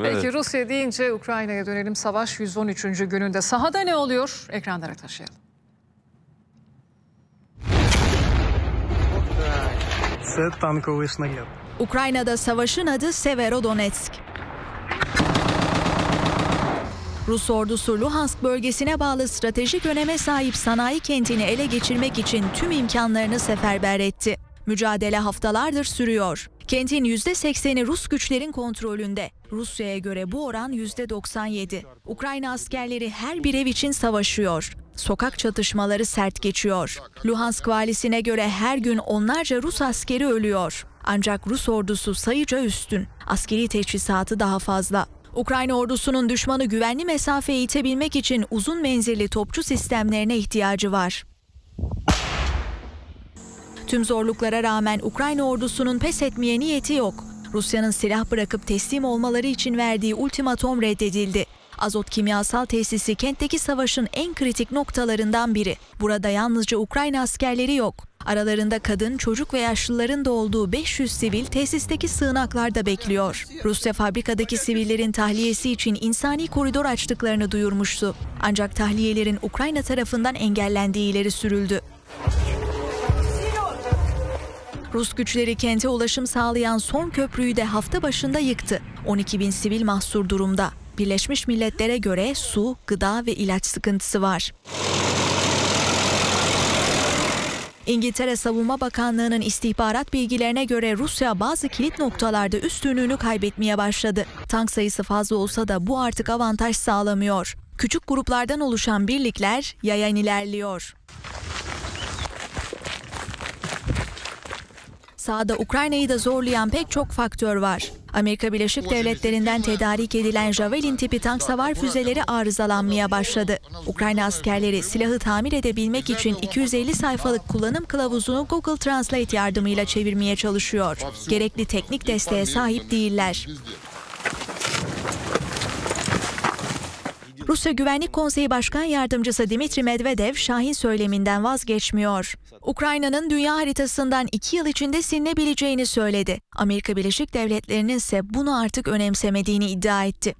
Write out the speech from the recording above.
Peki Evet. Rusya deyince Ukrayna'ya dönelim. Savaş 113. gününde. Sahada ne oluyor? Ekranlara taşıyalım. Це танковий снаряд. Ukrayna'da savaşın adı Severodonetsk. Rus ordusu Luhansk bölgesine bağlı stratejik öneme sahip sanayi kentini ele geçirmek için tüm imkanlarını seferber etti. Mücadele haftalardır sürüyor. Kentin %80'i Rus güçlerin kontrolünde. Rusya'ya göre bu oran %97. Ukrayna askerleri her bir ev için savaşıyor. Sokak çatışmaları sert geçiyor. Luhansk valisine göre her gün onlarca Rus askeri ölüyor. Ancak Rus ordusu sayıca üstün. Askeri teçhizatı daha fazla. Ukrayna ordusunun düşmanı güvenli mesafeye itebilmek için uzun menzilli topçu sistemlerine ihtiyacı var. Tüm zorluklara rağmen Ukrayna ordusunun pes etmeye niyeti yok. Rusya'nın silah bırakıp teslim olmaları için verdiği ultimatom reddedildi. Azot kimyasal tesisi kentteki savaşın en kritik noktalarından biri. Burada yalnızca Ukrayna askerleri yok. Aralarında kadın, çocuk ve yaşlıların da olduğu 500 sivil tesisteki sığınaklarda bekliyor. Rusya fabrikadaki sivillerin tahliyesi için insani koridor açtıklarını duyurmuştu. Ancak tahliyelerin Ukrayna tarafından engellendiği ileri sürüldü. Rus güçleri kente ulaşım sağlayan son köprüyü de hafta başında yıktı. 12 bin sivil mahsur durumda. Birleşmiş Milletler'e göre su, gıda ve ilaç sıkıntısı var. İngiltere Savunma Bakanlığı'nın istihbarat bilgilerine göre Rusya bazı kilit noktalarda üstünlüğünü kaybetmeye başladı. Tank sayısı fazla olsa da bu artık avantaj sağlamıyor. Küçük gruplardan oluşan birlikler yayan ilerliyor. Sahada Ukrayna'yı da zorlayan pek çok faktör var. Amerika Birleşik Devletleri'nden tedarik edilen Javelin tipi tank savar füzeleri arızalanmaya başladı. Ukrayna askerleri silahı tamir edebilmek için 250 sayfalık kullanım kılavuzunu Google Translate yardımıyla çevirmeye çalışıyor. Gerekli teknik desteğe sahip değiller. Rusya Güvenlik Konseyi Başkan Yardımcısı Dimitri Medvedev Şahin söyleminden vazgeçmiyor. Ukrayna'nın dünya haritasından iki yıl içinde silinebileceğini söyledi. Amerika Birleşik Devletleri'nin ise bunu artık önemsemediğini iddia etti.